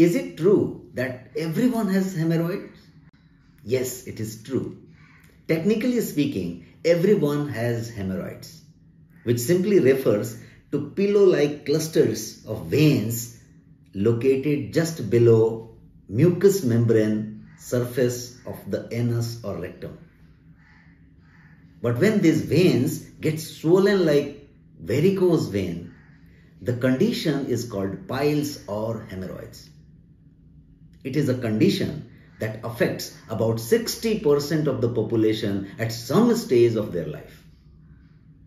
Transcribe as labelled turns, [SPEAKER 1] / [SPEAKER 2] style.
[SPEAKER 1] Is it true that everyone has hemorrhoids? Yes, it is true. Technically speaking, everyone has hemorrhoids, which simply refers to pillow-like clusters of veins located just below mucous membrane surface of the anus or rectum. But when these veins get swollen like varicose vein, the condition is called piles or hemorrhoids. It is a condition that affects about 60% of the population at some stage of their life.